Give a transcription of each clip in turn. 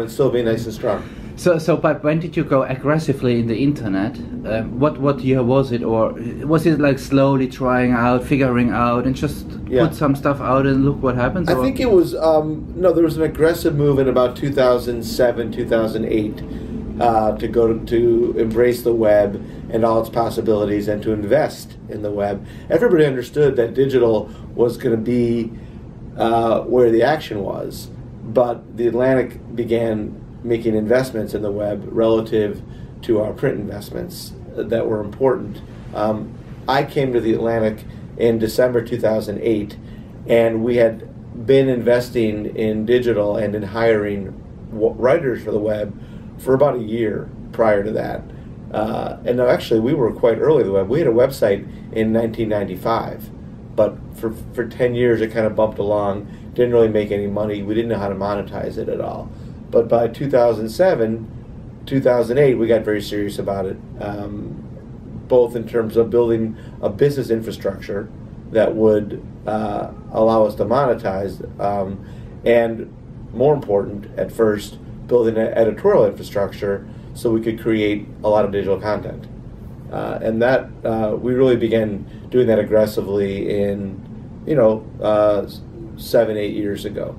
and still be nice and strong. So, so, but when did you go aggressively in the internet? Um, what what year was it, or was it like slowly trying out, figuring out, and just Yeah. put some stuff out and look what happens? I or- think it was um, no. There was an aggressive move in about 2007, 2008 uh, to go to, to embrace the web and all its possibilities and to invest in the web. Everybody understood that digital was going to be uh, where the action was, but the Atlantic began making investments in the web relative to our print investments that were important. Um, I came to the Atlantic in December 2008, and we had been investing in digital and in hiring writers for the web for about a year prior to that. Uh, and actually, we were quite early to the web. We had a website in 1995, but for, for 10 years it kind of bumped along, didn't really make any money. We didn't know how to monetize it at all. But by 2007, 2008, we got very serious about it, um, both in terms of building a business infrastructure that would uh, allow us to monetize, um, and more important, at first, building an editorial infrastructure so we could create a lot of digital content. Uh, and that uh, we really began doing that aggressively in, you know, uh, seven, eight years ago.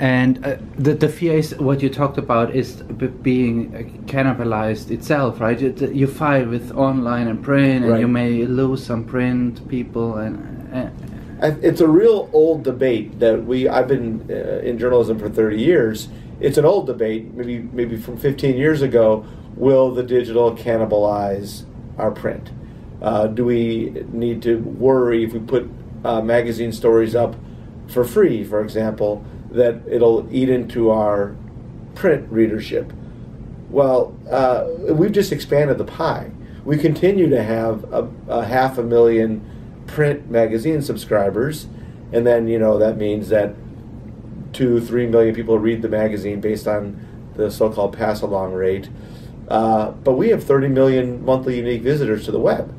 And uh, the the fear is what you talked about is b- being uh, cannibalized itself, right? You, you fight with online and print, and Right. you may lose some print people, and uh, I- It's a real old debate that we. I've been uh, in journalism for thirty years. It's an old debate, maybe maybe from fifteen years ago. Will the digital cannibalize our print? Uh, do we need to worry if we put uh, magazine stories up for free, for example, that it'll eat into our print readership? Well, uh, we've just expanded the pie. We continue to have a, a half a million print magazine subscribers, and then you know that means that two, three million people read the magazine based on the so-called pass-along rate. Uh, but we have 30 million monthly unique visitors to the web,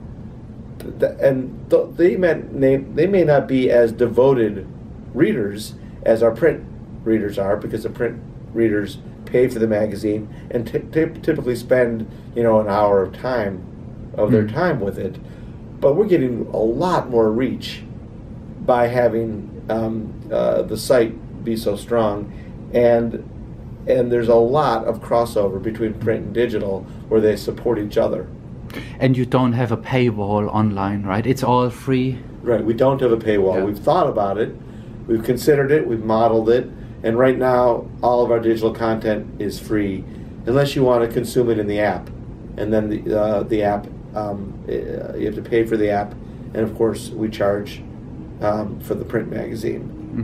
Th- and th- they may, they, they may not be as devoted readers as our print readers are because the print readers pay for the magazine and t- ty- typically spend you know an hour of time of their Mm. time with it but we're getting a lot more reach by having um, uh, the site be so strong and and there's a lot of crossover between print and digital where they support each other and you don't have a paywall online, right? It's all free. Right. We don't have a paywall. Yeah. We've thought about it. We've considered it. We've modeled it. And right now, all of our digital content is free, unless you want to consume it in the app. And then the uh, the app, um, uh, you have to pay for the app, and of course, we charge um, for the print magazine.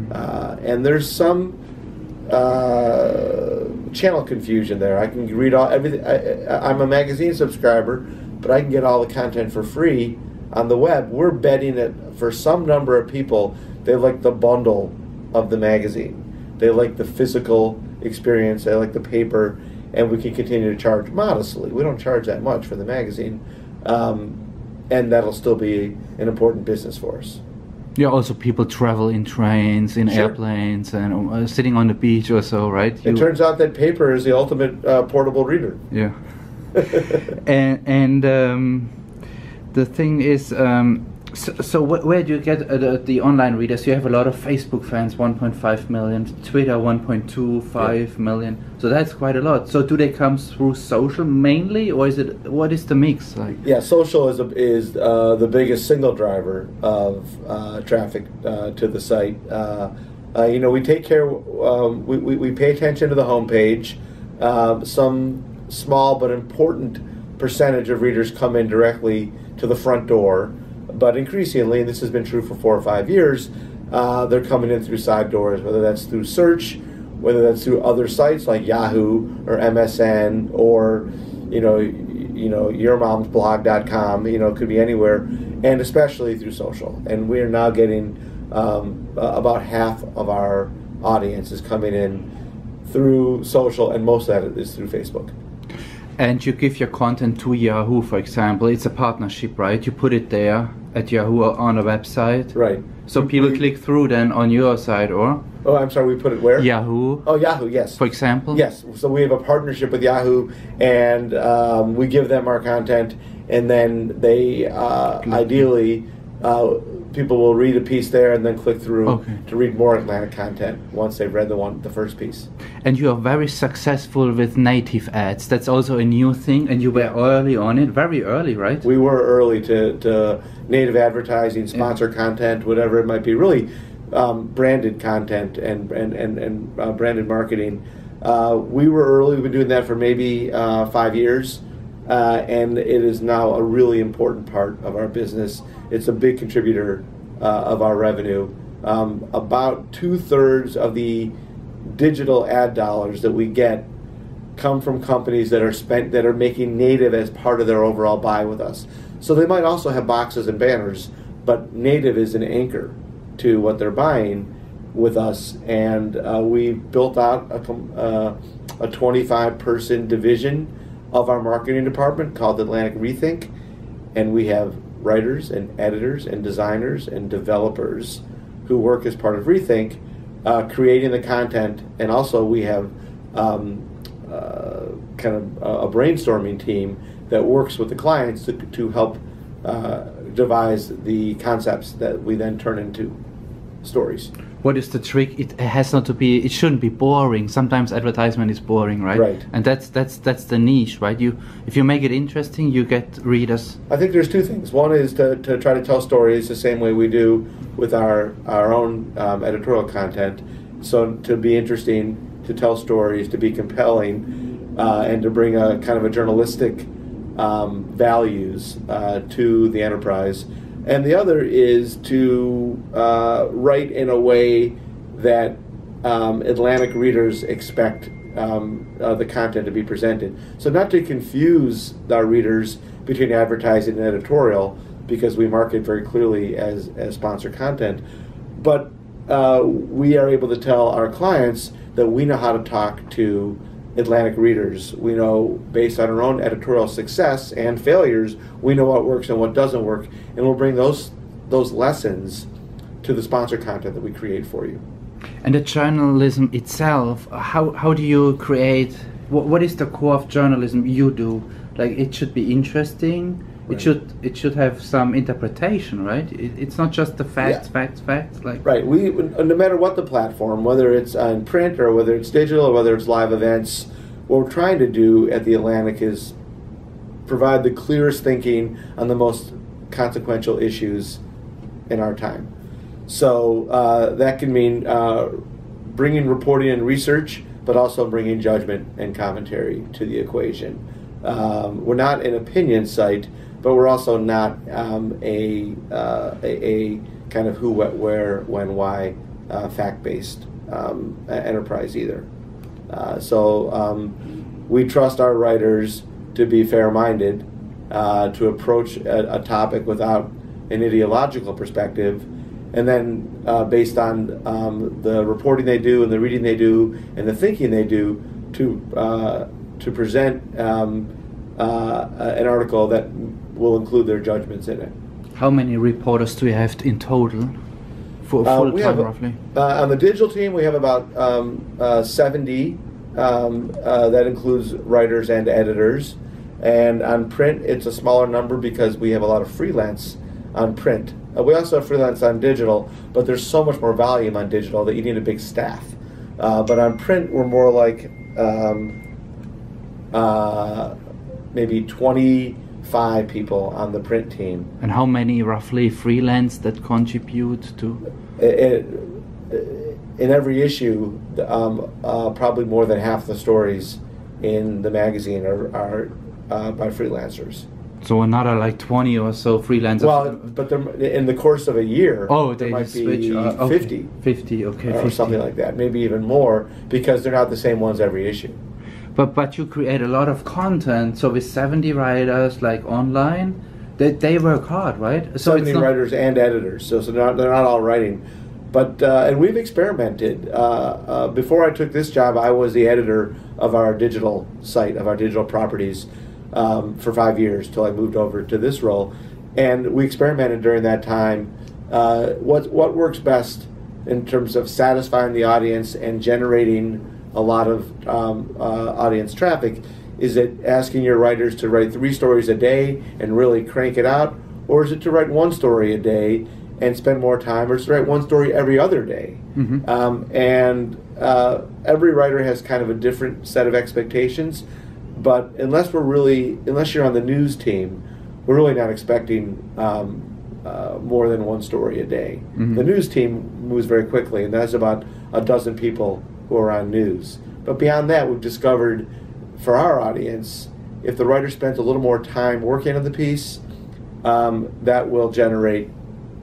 Mhm. Uh, and there's some uh, channel confusion there. I can read all everything. I, I- I'm a magazine subscriber, but I can get all the content for free on the web. We're betting that for some number of people, they like the bundle of the magazine. They like the physical experience. They like the paper, and we can continue to charge modestly. We don't charge that much for the magazine, um, and that'll still be an important business for us. Yeah, also people travel in trains, in Sure. airplanes, and uh, sitting on the beach or so, right? It turns out that paper is the ultimate uh, portable reader. Yeah. and and um, the thing is, um, so, so wh- where do you get uh, the, the online readers? You have a lot of Facebook fans, 1.5 million, Twitter, 1.25 million. So that's quite a lot. So do they come through social mainly, or is it what is the mix like? Yeah, social is a, is uh, the biggest single driver of uh, traffic uh, to the site. Uh, uh, you know, we take care. Um, we, we, we pay attention to the homepage. Um, some small but important percentage of readers come in directly to the front door, but increasingly, and this has been true for four or five years, uh, they're coming in through side doors, whether that's through search, whether that's through other sites like Yahoo or MSN or you know you know yourmomsblog.com you know it could be anywhere and especially through social. And we are now getting um, about half of our audience is coming in through social and most of that is through facebook And you give your content to Yahoo, for example. It's a partnership, right? You put it there, at Yahoo on a website. Right. So people We- click through then on your side or Oh, I'm sorry. We put it where? Yahoo, Oh, Yahoo. Yes. for example. Yes. So we have a partnership with Yahoo, and um, we give them our content, and then they uh, ideally uh, people will read a piece there and then click through Okay. to read more Atlantic content once they've read the one the first piece. And you are very successful with native ads. That's also a new thing, and you were early on it, very early, right? We were early to, to native advertising, sponsor content, whatever it might be. Really, um, branded content and and and, and uh, branded marketing. Uh, we were early. We've been doing that for maybe uh, five years, uh, and it is now a really important part of our business. It's a big contributor uh, of our revenue. Um, about two thirds of the digital ad dollars that we get come from companies that are spent that are making native as part of their overall buy with us. So they might also have boxes and banners, but native is an anchor to what they're buying with us. And uh, we built out a, uh, a 25 person division of our marketing department called Atlantic Rethink, and we have writers and editors and designers and developers who work as part of Rethink, uh, creating the content, and also we have um, uh, kind of a, brainstorming team that works with the clients to, to help uh, devise the concepts that we then turn into stories. What is the trick? It has not to be. It shouldn't be boring. Sometimes advertisement is boring, right? Right. And that's that's that's the niche, right? You if you make it interesting, you get readers. I think there's two things. One is to, to try to tell stories the same way we do with our our own um, editorial content. So to be interesting, to tell stories, to be compelling, uh, and to bring a kind of a journalistic um, values uh, to the enterprise. And the other is to uh, write in a way that um, Atlantic readers expect um, uh, the content to be presented. So not to confuse our readers between advertising and editorial, because we market very clearly as, as sponsor content, but uh, we are able to tell our clients that we know how to talk to Atlantic readers. We know, based on our own editorial success and failures, we know what works and what doesn't work, and we'll bring those those lessons to the sponsor content that we create for you. And the journalism itself, how how do you create? What what is the core of journalism you do? Like it should be interesting. Right. It should it should have some interpretation, right? It, it's not just the facts, Yeah. facts, facts. Like Right. We no matter what the platform, whether it's on print or whether it's digital or whether it's live events, what we're trying to do at the Atlantic is provide the clearest thinking on the most consequential issues in our time. So uh, that can mean uh, bringing reporting and research, but also bringing judgment and commentary to the equation. Um, we're not an opinion site, but we're also not um, a, uh, a a kind of who, what, where, when, why, uh, fact-based um, e- enterprise either. Uh, so um, we trust our writers to be fair-minded, uh, to approach a, a topic without an ideological perspective, and then uh, based on um, the reporting they do and the reading they do and the thinking they do, to uh, to present um, an article that will include their judgments in it. How many reporters do we have in total? For uh, full time, roughly. Uh, on the digital team, we have about um, uh, 70. Um, uh, that includes writers and editors. And on print, it's a smaller number because we have a lot of freelance on print. Uh, we also have freelance on digital, but there's so much more volume on digital that you need a big staff. but on print, we're more like um, maybe 20 five people on the print team. And how many roughly freelance that contribute to? It, it, in every issue, um, uh, probably more than half the stories in the magazine are, are uh, by freelancers. So another like twenty or so freelancers. Well, but there, in the course of a year, oh, there might switch, be uh, okay. fifty, fifty, okay, or 50. something like that, maybe even more, because they're not the same ones every issue. But but you create a lot of content. So with seventy writers, like online, they they work hard, right? So 70 writers and editors, so, so they're, not, they're not all writing. But uh, and we've experimented. Uh, uh, before I took this job, I was the editor of our digital site of our digital properties um, for five years till I moved over to this role. and we experimented during that time. Uh, what what works best in terms of satisfying the audience and generating a lot of um, uh, audience traffic? Is it asking your writers to write three stories a day and really crank it out, or is it to write one story a day and spend more time, or is it to write one story every other day? Mhm. Um, and uh, every writer has kind of a different set of expectations. But unless we're really, unless you're on the news team, we're really not expecting um, uh, more than one story a day. Mhm. The news team moves very quickly, and that's about a dozen people who are on news. But beyond that, we've discovered for our audience, if the writer spends a little more time working on the piece, um, that will generate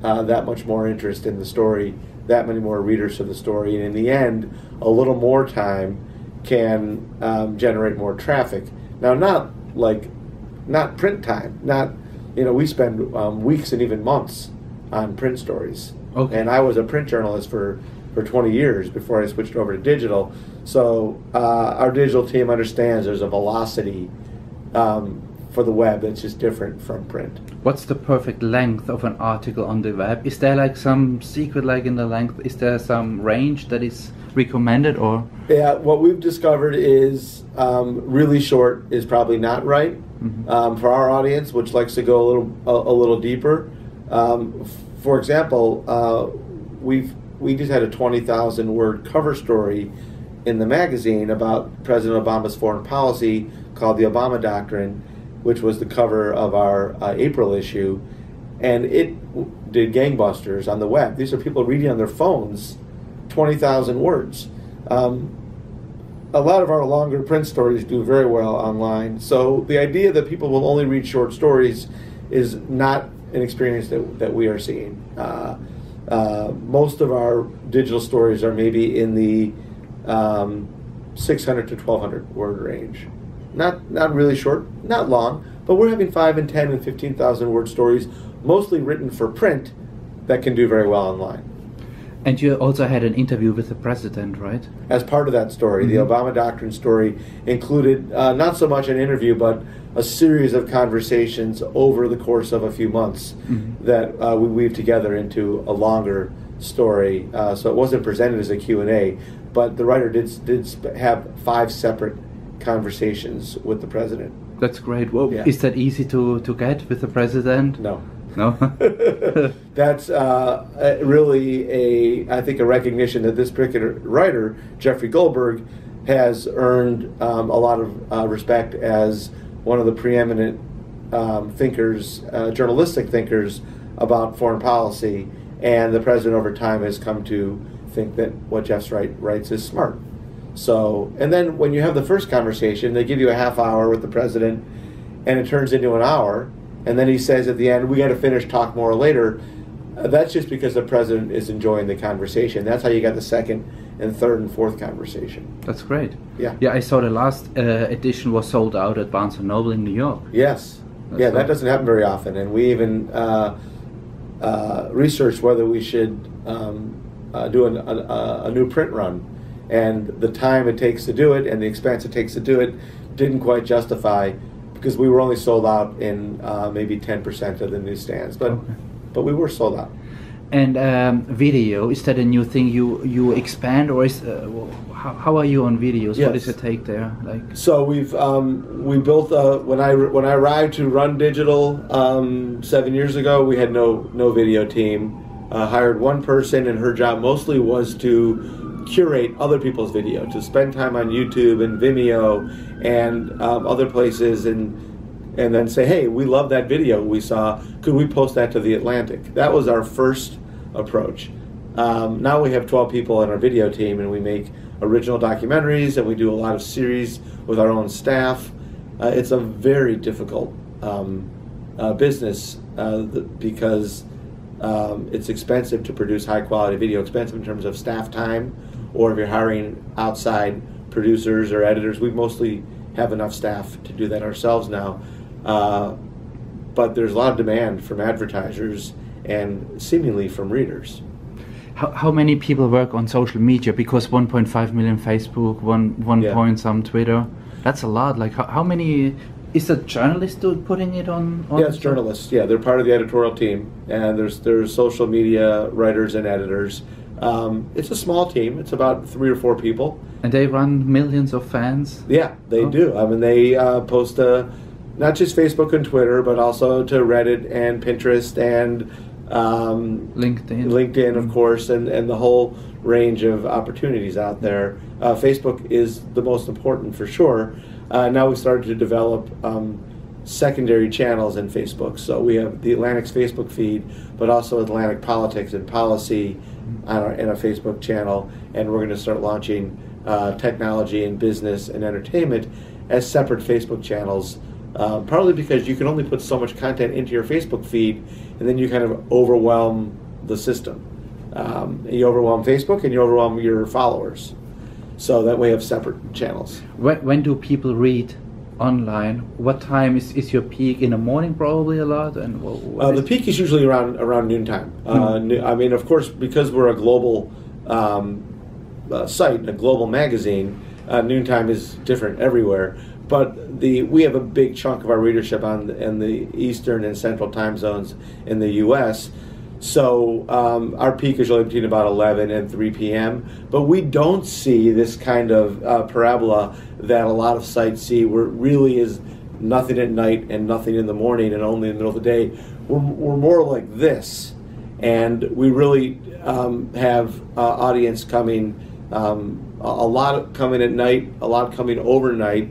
uh, that much more interest in the story, that many more readers to the story, and in the end, a little more time can um, generate more traffic. Now, not like not print time, not you know we spend um, weeks and even months on print stories. Okay. And I was a print journalist for for 20 years before I switched over to digital. So uh, our digital team understands there's a velocity um, for the web that's just different from print. What's the perfect length of an article on the web? Is there like some secret, like in the length? Is there some range that is recommended, or Yeah, what we've discovered is um, really short is probably not right Mhm. um, for our audience, which likes to go a little a, a little deeper. Um, for example, uh, we've we just had a twenty thousand word cover story in the magazine about President Obama's foreign policy called the Obama Doctrine, which was the cover of our uh, April issue, and it w- did gangbusters on the web. These are people reading on their phones, twenty thousand words. Um, a lot of our longer print stories do very well online. So the idea that people will only read short stories is not an experience that, that we are seeing. Uh, uh, most of our digital stories are maybe in the um, 600 to 1200 word range. Not not really short, not long, but we're having five and 10 and 15,000 word stories, mostly written for print, that can do very well online. and you also had an interview with the president, right? as part of that story, the Mhm. Obama Doctrine story included uh, not so much an interview, but a series of conversations over the course of a few months Mhm. that uh, we weave together into a longer story. Uh, so it wasn't presented as a Q&A, but the writer did, did sp- have five separate conversations with the president. That's great. Well, Yeah. is that easy to to get with the president? No. No. That's uh, really a, I think, a recognition that this particular writer, Jeffrey Goldberg, has earned um, a lot of uh, respect as one of the preeminent um, thinkers, uh, journalistic thinkers about foreign policy, and the president over time has come to think that what write, writes is smart. So, and then when you have the first conversation, they give you a half hour with the president, and it turns into an hour, and then he says at the end, "We got to finish, talk more later." That's just because the president is enjoying the conversation. That's how you got the second and third and fourth conversation. That's great. Yeah. Yeah, I saw the last uh, edition was sold out at Barnes and Noble in New York. Yes. That's yeah, right. that doesn't happen very often, and we even uh, uh, researched whether we should um, uh, do an, a, a new print run, and the time it takes to do it and the expense it takes to do it didn't quite justify because we were only sold out in uh, maybe ten percent of the newsstands, but Okay. but we were sold out. And um, video is that a new thing you you expand or is uh, how, how are you on videos? What is Yes. your take there? Like So we've um, we built uh, when I when I arrived to run digital um, seven years ago. We had no no video team. Uh, hired one person, and her job mostly was to curate other people's video, to spend time on YouTube and Vimeo and um, other places, and and then say, hey, we love that video we saw. Could we post that to the Atlantic? That was our first approach. Um, now we have 12 people in our video team, and we make original documentaries, and we do a lot of series with our own staff. Uh, it's a very difficult um, uh, business uh, because um, it's expensive to produce high quality video, expensive in terms of staff time, or if you're hiring outside producers or editors. We mostly have enough staff to do that ourselves now. Uh, but there's a lot of demand from advertisers and seemingly from readers. how, how many people work on social media? Because 1.5 million Facebook, one one Yeah. point some Twitter. That's a lot. Like how, how many is the journalist putting it on? on Yeah, it's journalists. Yeah, they're part of the editorial team, and there's there's social media writers and editors. Um, it's a small team. It's about three or four people. And they run millions of fans. Yeah, they Oh. do. I mean, they uh, post to not just Facebook and Twitter, but also to Reddit and Pinterest and um, LinkedIn. LinkedIn, of course, and, and the whole range of opportunities out there. Uh, Facebook is the most important for sure. Uh, now we've started to develop um, secondary channels in Facebook. So we have the Atlantic's Facebook feed, but also Atlantic Politics and Policy on our, in a Facebook channel. And we're going to start launching uh, technology and business and entertainment as separate Facebook channels. Uh, partly because you can only put so much content into your Facebook feed, and then you kind of overwhelm the system. Um, you overwhelm Facebook and you overwhelm your followers. So that way, you have separate channels. When, when do people read online? What time is, is your peak? In the morning, probably a lot. And Uh, the peak is usually around around noontime. Uh, Mhm. I mean, of course, because we're a global um, uh, site, a global magazine, uh, noontime is different everywhere. But the we have a big chunk of our readership on in the eastern and central time zones in the U.S. So um, our peak is usually between about 11 and 3 p.m. But we don't see this kind of uh, parabola that a lot of sites see, where it really is nothing at night and nothing in the morning and only in the middle of the day. We're, we're more like this, and we really um, have uh, audience coming. Um, a, a lot coming at night, a lot coming overnight,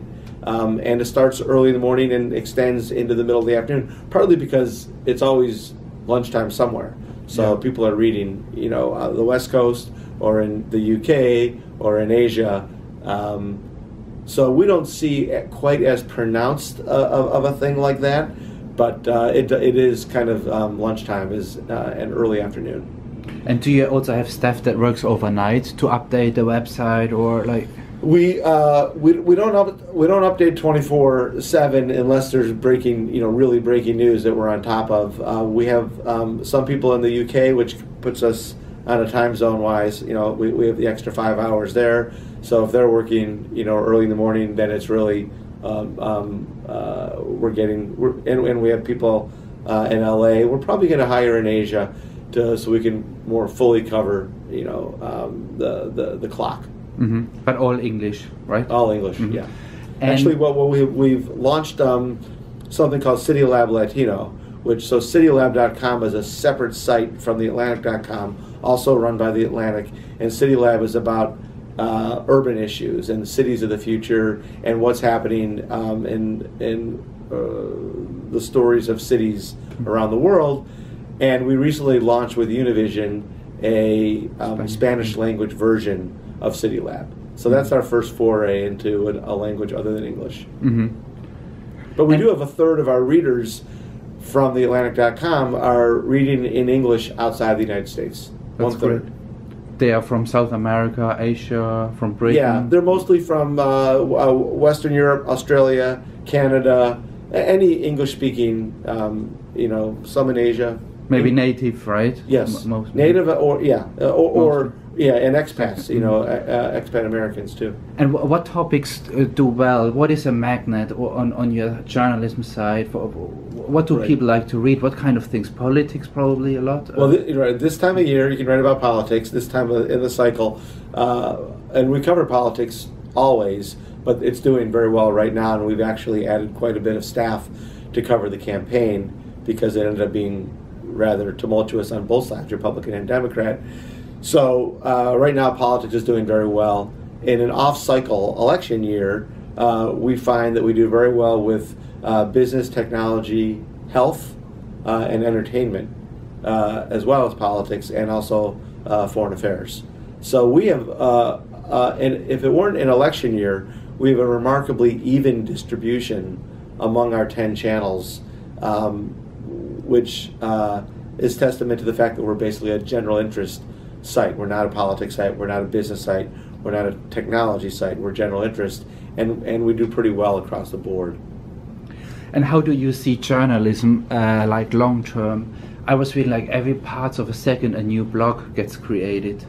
um, and it starts early in the morning and extends into the middle of the afternoon. Partly because it's always lunchtime somewhere, so Yeah. people are reading, you know, uh, the West Coast or in the UK or in Asia. Um, so we don't see quite as pronounced uh, of, of a thing like that, but uh, it, it is kind of um, lunchtime is uh, an early afternoon. And do you also have staff that works overnight to update the website or like? We, uh, we, we don't up, we don't update twenty four seven unless there's breaking you know really breaking news that we're on top of. Uh, we have um, some people in the UK, which puts us on a time zone wise. You know we, we have the extra five hours there. So if they're working you know early in the morning, then it's really um, um, uh, we're getting we're, and, and we have people uh, in LA. We're probably going to hire in Asia to so we can more fully cover you know um, the, the the clock. Hmm But all English, right? All English, Mhm. yeah. And- Actually, what, what we, we've launched um, something called City Lab Latino, which so CityLab.com is a separate site from the Atlantic.com, also run by the Atlantic, and City Lab is about uh, urban issues and cities of the future and what's happening um, in in uh, the stories of cities around the world. And we recently launched with Univision a um. Spanish language version of City Lab. So that's our first foray into a language other than English. hmm But we do have a third of our readers from the Atlantic.com are reading in English outside the United States. That's One third. great. They are from South America, Asia, from Britain. Yeah, they're mostly from uh, uh, Western Europe, Australia, Canada, any English-speaking. Um, you know, some in Asia. maybe native, right? Yes, M- most native or yeah, or, or. Yeah, and expats. You know, uh, uh, expat Americans too. And wh- what topics uh, do well? What is a magnet on on your journalism side? For what do Right. people like to read? What kind of things? Politics, probably a lot. Well, th- right, this time of year, you can write about politics. This time of, in the cycle, uh, and we cover politics always, but it's doing very well right now, and we've actually added quite a bit of staff to cover the campaign because it ended up being rather tumultuous on both sides, Republican and Democrat. So uh, right now, politics is doing very well. In an off-cycle election year, uh, we find that we do very well with uh, business, technology, health, uh, and entertainment, uh, as well as politics and also uh, foreign affairs. So we have, and if it weren't an election year, we have a remarkably even distribution among our 10 channels, um, which is testament to the fact that we're basically a general interest site. We're not a politics site, we're not a business site, we're not a technology site, we're general interest, and, and we do pretty well across the board. and how do you see journalism, uh, like long term? I was reading like every part of a second a new blog gets created,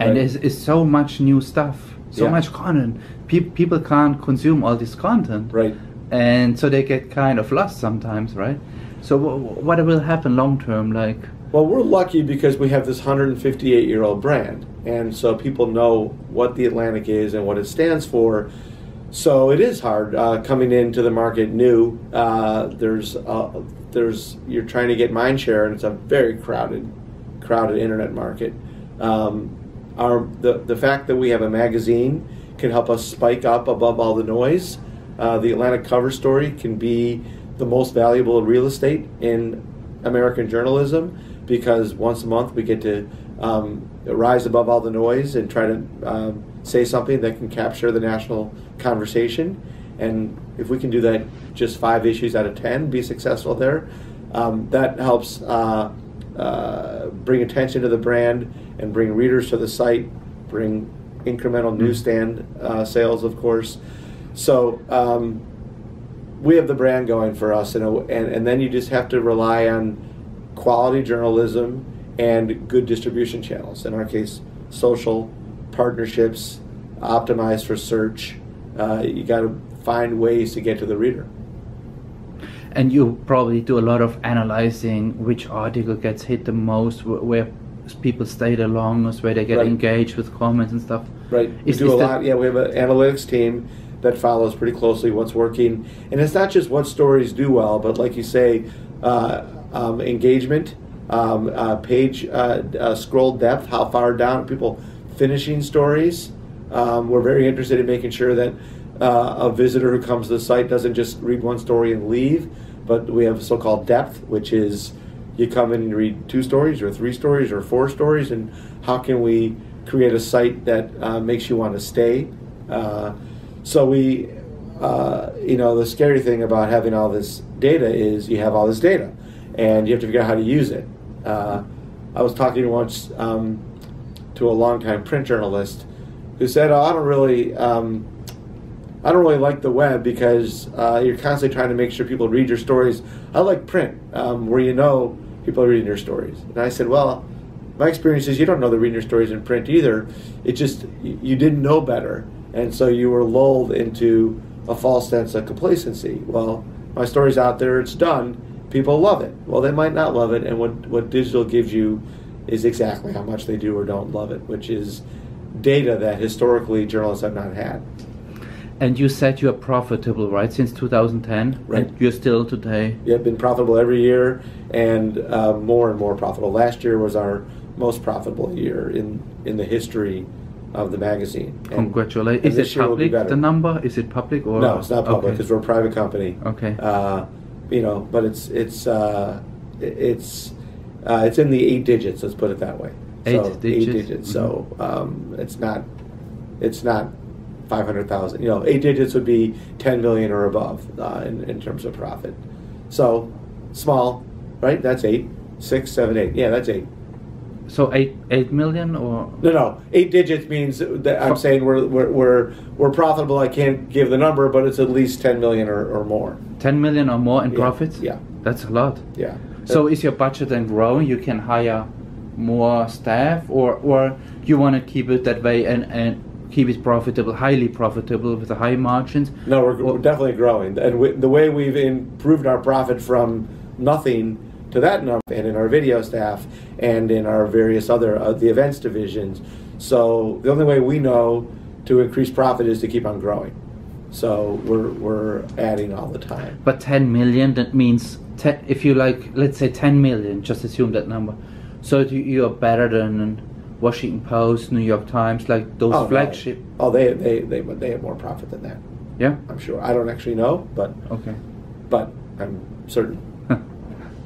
and Right. there's is so much new stuff, so Yeah. much content. Pe- people can't consume all this content. Right. and so they get kind of lost sometimes, right? So wh- what will happen long term? Like, Well, we're lucky because we have this 158 year old brand, and so people know what the Atlantic is and what it stands for. So it is hard uh, coming into the market new. Uh, there's uh, there's you're trying to get mind share, and it's a very crowded crowded internet market. Um, our the the fact that we have a magazine can help us spike up above all the noise. Uh, the Atlantic cover story can be the most valuable real estate in American journalism because once a month we get to um, rise above all the noise and try to um, say something that can capture the national conversation. And if we can do that just five issues out of ten, be successful there, um, that helps uh, uh, bring attention to the brand and bring readers to the site, bring incremental newsstand uh, sales, of course. So um, we have the brand going for us, and, and and then you just have to rely on quality journalism and good distribution channels. In our case, social partnerships, optimized for search. Uh, you got to find ways to get to the reader. and you probably do a lot of analyzing which article gets hit the most, where people stay the longest, where they get Right. engaged with comments and stuff. Right. We Is- do is a lot. Yeah, we have an analytics team that follows pretty closely what's working, and it's not just what stories do well, but like you say, um, engagement, um, uh, page uh, uh, scroll depth, how far down people finishing stories. Um, we're very interested in making sure that uh, a visitor who comes to the site doesn't just read one story and leave, but we have so-called depth, which is you come in and read two stories or three stories or four stories, and how can we create a site that uh, makes you want to stay? Uh, so we, uh, you know, the scary thing about having all this data is you have all this data, and you have to figure out how to use it. Uh, I was talking once um, to a longtime print journalist who said, "Oh, I don't really." Um, I don't really like the web because uh, you're constantly trying to make sure people read your stories. I like print, um, where you know people are reading your stories. And I said, well, my experience is you don't know they're reading your stories in print either. It just you didn't know better, and so you were lulled into a false sense of complacency. Well, my story's out there; it's done. People love it. Well, they might not love it, and what what digital gives you is exactly how much they do or don't love it, which is data that historically journalists have not had. And you said you're profitable, right, since 2010? Right. And you're still today. Yeah, been profitable every year and uh, more and more profitable. Last year was our most profitable year in in the history of the magazine. Congratulations. Is it public, the number? Is it public or? No, it's not public Okay. because we're a private company. Okay. Uh, you know, but it's it's uh, it's uh, it's in the eight digits. Let's put it that way. Eight so, digits? Eight digits. So um, it's not it's not five hundred thousand. You know, eight digits would be ten million or above uh, in in terms of profit. So small, right? That's eight. Six, seven, eight. Yeah, that's eight. So eight eight million or? No, no. Eight digits means that I'm saying we're, we're we're we're profitable. I can't give the number, but it's at least ten million or, or more. 10 million or more in Yeah, profits? yeah. That's a lot. Yeah. So is your budget then growing? You can hire more staff or or you want to keep it that way and, and keep it profitable, highly profitable with the high margins? No, we're, Well- we're definitely growing, and we, the way we've improved our profit from nothing to that number, and in our video staff, and in our various other uh, the events divisions. So the only way we know to increase profit is to keep on growing. So we're we're adding all the time. But 10 million, that means, if you like, let's say 10 million, just assume that number. So you, are better than Washington Post, New York Times, like those Oh, no. flagship. Oh, they they they they have more profit than that. Yeah? I'm sure. I don't actually know, but Okay. but I'm certain.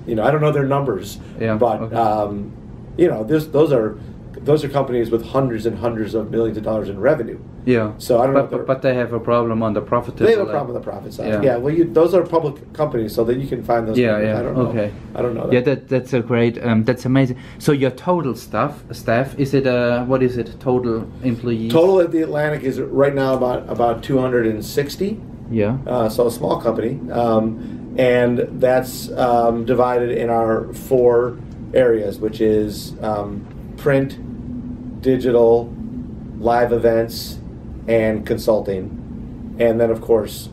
You know, I don't know their numbers, Yeah, but okay. um, you know, this, those are those are companies with hundreds and hundreds of millions of dollars in revenue. Yeah. So I don't know but, they're- but, but they have a problem on the profit. They have a problem on the profit side. Yeah. Yeah, well, you, those are public companies, so that you can find those. Yeah, numbers. yeah, I don't know. okay. I don't know. Yeah, That. that that's a great. Um, that's amazing. So your total staff, staff, is it uh what is it? Total employees. Total at the Atlantic is right now about about 260. Yeah. uh, so a small company, um, and that's um, divided in our four areas, which is um, print, digital, live events, and consulting, and then of course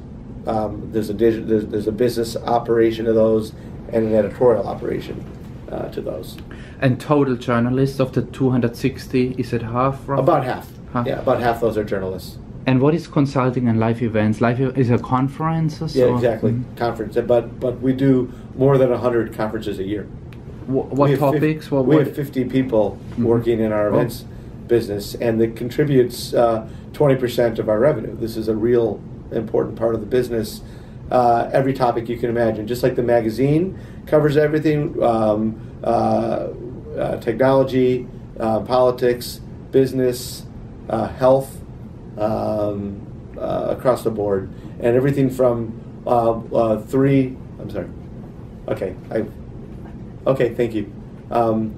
um, there's a digi- there's, there's a business operation to those and an editorial operation uh, to those. And total journalists of the 260, is it half? Roughly? About half. Half. Yeah, about half those are journalists. And what is consulting and live events? Live e- is it conferences? Yeah, or- exactly. Mhm. Conference, but but we do more than hundred conferences a year. Wh- what fif- topics? What, we what- have 50 people Mhm. working in our Oh. events business, and it contributes uh, 20% of our revenue. This is a real important part of the business. Uh, every topic you can imagine, just like the magazine covers everything um, uh, uh, technology, uh, politics, business, uh, health, um, uh, across the board, and everything from uh, uh, three. I'm sorry. Okay, I. Okay, thank you. Um,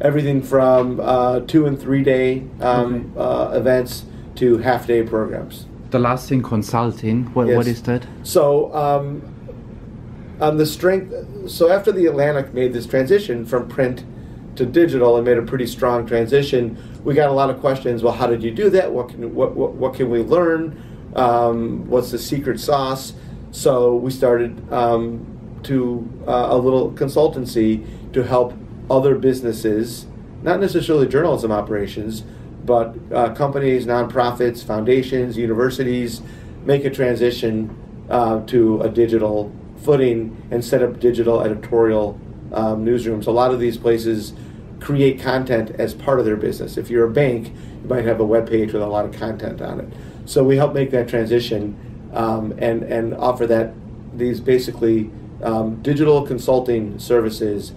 everything from uh, two and three day um, uh, events to half day programs. the last thing, consulting. What, what Yes. is that? So, um, on the strength, so after the Atlantic made this transition from print to digital and made a pretty strong transition, we got a lot of questions. Well, how did you do that? What can what what, what can we learn? Um, what's the secret sauce? So we started um, to uh, a little consultancy to help other businesses, not necessarily journalism operations, but uh, companies, nonprofits, foundations, universities, make a transition uh, to a digital footing and set up digital editorial um, newsrooms. A lot of these places create content as part of their business. If you're a bank, you might have a web page with a lot of content on it. So we help make that transition um, and and offer that these basically um, digital consulting services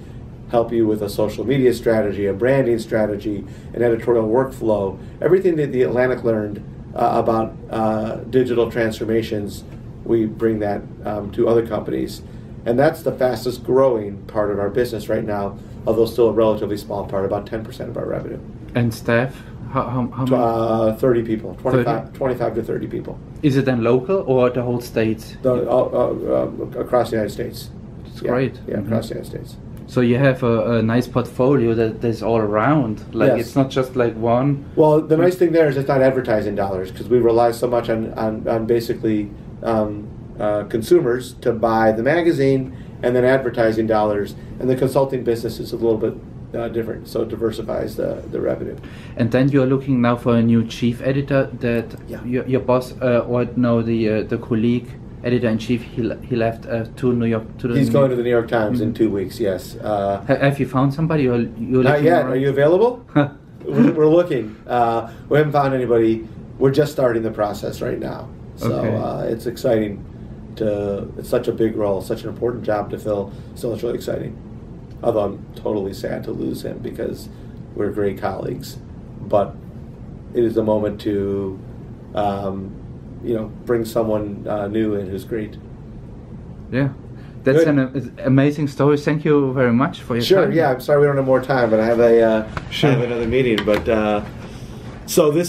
help you with a social media strategy, a branding strategy, an editorial workflow, everything that the Atlantic learned uh, about uh, digital transformations. We bring that um, to other companies, and that's the fastest growing part of our business right now. Although still a relatively small part, about 10% of our revenue. And staff? How, how, how many? Uh, 30 people, 25, 30? 25 to 30 people, Is it then local or the whole state? the, uh, uh, uh, across the United States. It's Yeah, great. Yeah, Mhm. across the United States. So you have a, a nice portfolio that is all around. Like Yes. it's not just like one. Well, the nice thing there is it's not advertising dollars because we rely so much on, on, on basically um, uh, consumers to buy the magazine and then advertising dollars. And the consulting business is a little bit uh, different, so it diversifies the, the revenue. And then you are looking now for a new chief editor. That Yeah. your, your boss uh, or no the uh, the colleague editor in chief he, he left uh, to New York to the. He's New- going to the New York Times in Mhm. two weeks, yes. Uh, Ha- have you found somebody or you're not yet. around? Are you available? we're, we're looking. Uh, we haven't found anybody. We're just starting the process right now. So Okay. uh, it's exciting to. It's such a big role, such an important job to fill. So it's really exciting. Although I'm totally sad to lose him because we're great colleagues, but it is a moment to, um, you know, bring someone uh, new in who's great. Yeah, that's Good. an uh, amazing story. Thank you very much for your Sure. time. Yeah. I'm sorry we don't have more time, but I have a. Uh, Sure. I have another meeting, but. Uh, so this